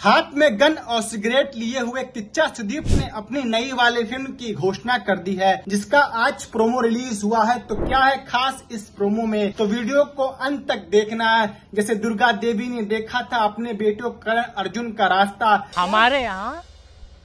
हाथ में गन और सिगरेट लिए हुए किच्चा सुदीप ने अपनी नई वाली फ़िल्म की घोषणा कर दी है, जिसका आज प्रोमो रिलीज़ हुआ है। तो क्या है खास इस प्रोमो में? तो वीडियो को अंत तक देखना है। जैसे दुर्गा देवी ने देखा था अपने बेटों करण अर्जुन का रास्ता। हमारे यहाँ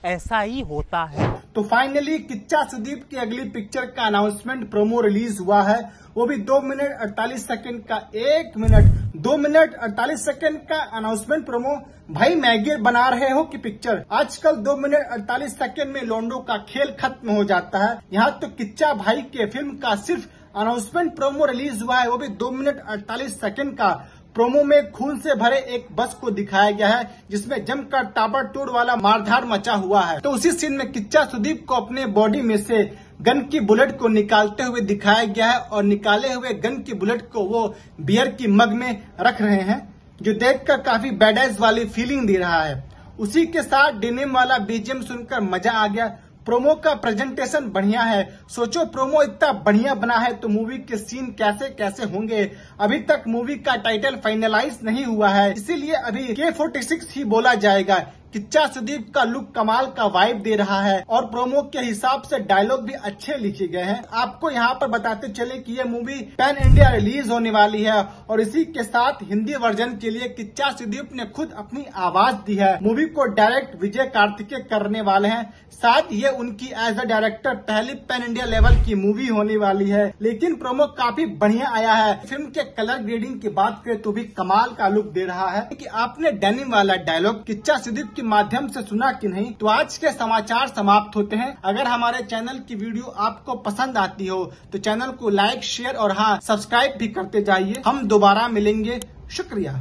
ऐसा ही होता है। तो फाइनली किच्चा सुदीप की अगली पिक्चर का अनाउंसमेंट प्रोमो रिलीज़ हुआ है। वो भी दो मिनट अड़तालीस सेकंड का, एक मिनट, दो मिनट अड़तालीस सेकंड का अनाउंसमेंट प्रोमो भाई मैगी बना रहे हो कि पिक्चर आजकल दो मिनट अड़तालीस सेकंड में लोंडो का खेल खत्म हो जाता है। यहाँ तो किच्चा भाई के फ़िल्म का सिर्फ़ अनाउंसमेंट प्रोमो रिलीज़ हुआ है। वो भी दो मिनट अड़तालीस सेकंड का। प्रोमो में खून से भरे एक बस को दिखाया गया है, जिसमें जमकर ताबड़तोड़ वाला मारधाड़ मचा हुआ है। तो उसी सीन में किच्चा सुदीप को अपने बॉडी में से गन की बुलेट को निकालते हुए दिखाया गया है और निकाले हुए गन की बुलेट को वो बियर की मग में रख रहे हैं, जो देखकर काफ़ी बैडेज वाली फीलिंग दे रहा है। उसी के साथ डिनिम वाला बीजीएम सुनकर मज़ा आ गया। प्रोमो का प्रेजेंटेशन बढ़िया है। सोचो, प्रोमो इतना बढ़िया बना है तो मूवी के सीन कैसे कैसे होंगे? अभी तक मूवी का टाइटल फाइनलाइज नहीं हुआ है, इसीलिए अभी के फोर्टी सिक्स ही बोला जाएगा। किच्चा सुदीप का लुक कमाल का वाइब दे रहा है और प्रोमो के हिसाब से डायलॉग भी अच्छे लिखे गए हैं। आपको यहाँ पर बताते चले कि ये मूवी पैन इंडिया रिलीज़ होने वाली है और इसी के साथ हिंदी वर्जन के लिए किच्चा सुदीप ने खुद अपनी आवाज़ दी है। मूवी को डायरेक्ट विजय कार्तिके करने वाले हैं। साथ ये उनकी एज अ डायरेक्टर पहली पैन इंडिया लेवल की मूवी होने वाली है। लेकिन प्रोमो काफ़ी बढ़िया आया है। फ़िल्म के कलर ग्रेडिंग की बात करें तो भी कमाल का लुक दे रहा है। कि आपने डेनिम वाला डायलॉग किच्चा सुदीप की माध्यम से सुना कि नहीं तो आज के समाचार समाप्त होते हैं। अगर हमारे चैनल की वीडियो आपको पसंद आती हो तो चैनल को लाइक, शेयर और हाँ सब्सक्राइब भी करते जाइए। हम दोबारा मिलेंगे। शुक्रिया।